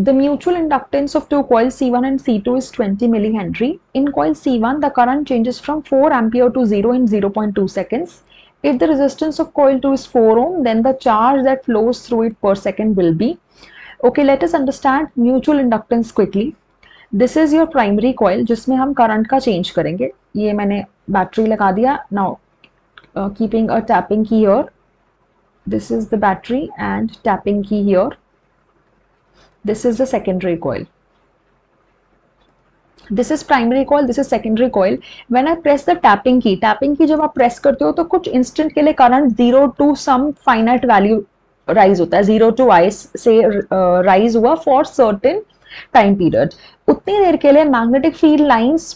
The mutual inductance of two coils C1 and C2 is 20 millihenry. In coil C1, the current changes from 4 ampere to 0 in 0.2 seconds. If the resistance of coil 2 is 4 ohm, then the charge that flows through it per second will be. Okay, let us understand mutual inductance quickly. This is your primary coil जिसमें हम current का change करेंगे ये मैंने battery लगा now uh, keeping a tapping key here this is the battery and tapping key here this is the secondary coil this is primary coil this is secondary coil when i press the tapping key tapping key जब आप press करते हो तो कुछ instant के लिए current zero to some finite value rise होता है zero to i से uh, rise हुआ for certain time period उतनी देर के लिए magnetic field lines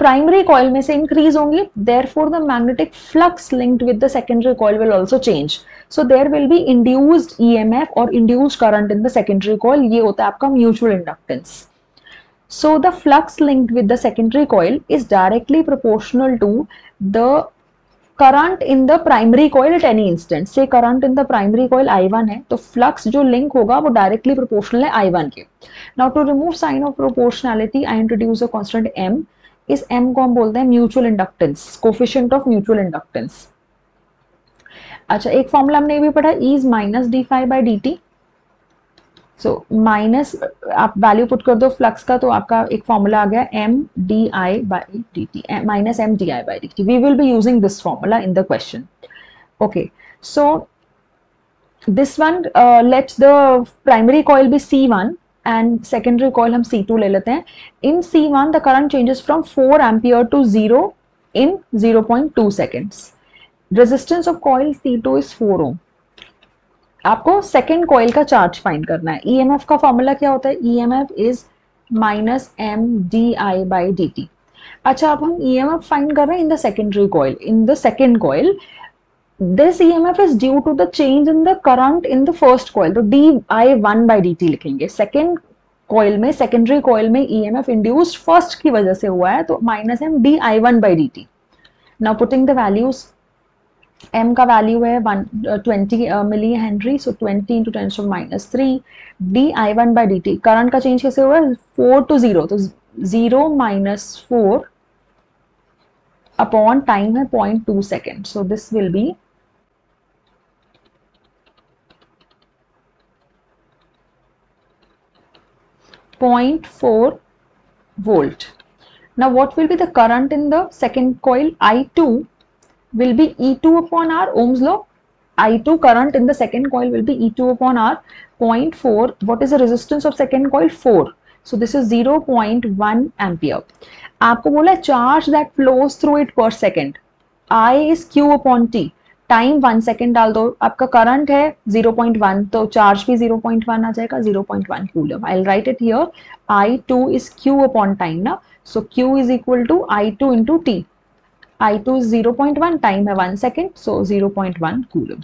primary coil में से इंक्रीज होंगी there for the magnetic flux linked with the secondary coil will also change so there will be induced E M F और induced current in the secondary coil ये होता है आपका mutual inductance so the flux linked with the secondary coil is directly proportional to the current in the primary coil at any instant say current in the primary coil I one है तो flux जो link होगा वो directly proportional है I one के. Now to remove sign of proportionality I introduce a constant M इस m को हम बोलते हैं mutual inductance coefficient of mutual inductance अच्छा एक फॉर्मूला हमने भी पढ़ा is minus D phi by D T so minus आप वैल्यू पुट कर दो फ्लक्स का तो आपका एक फॉर्मूला आ गया M D I by D T minus M D I by D T we will be using this formula in the question okay so this one uh, let the primary coil be C1 and secondary coil हम C2 ले लेते हैं। In C1 the current changes from 4 ampere to 0 in 0.2 seconds. Resistance of coil C2 is 4 ohm. आपको second coil का charge find करना है। EMF e का formula क्या होता है? EMF is minus M D I by D T अच्छा अब हम ईएमएफ e फाइंड कर रहे हैं in the secondary coil in the second coil this EMF is due to the change in the current in the first coil तो D I one by D T लिखेंगे। Second coil में secondary coil में EMF induced first की वजह से हुआ है तो minus M D I one by D T now putting the values m का वैल्यू है one twenty milli henry so twenty into ten of minus three D I one by D T current का change कैसे हुआ? है four two zero तो zero minus four upon time है point two second so this will be Point four volt now what will be the current in the second coil i2 will be E2 upon R Ohm's law. I2 current in the second coil will be E2 upon R 0.4. What is the resistance of second coil? 4. So this is 0.1 ampere. आपको बोला charge that flows through it per second. I is Q upon T. Time one second डाल दो। आपका current है 0.1 तो charge भी 0.1 आ जाएगा zero point 0.1 coulomb I write it here I two is Q upon time ना? So Q is equal to I two into T I two is zero point one time है 1 second, so 0.1 coulomb